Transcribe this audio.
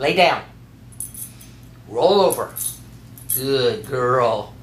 Lay down. Roll over. Good girl.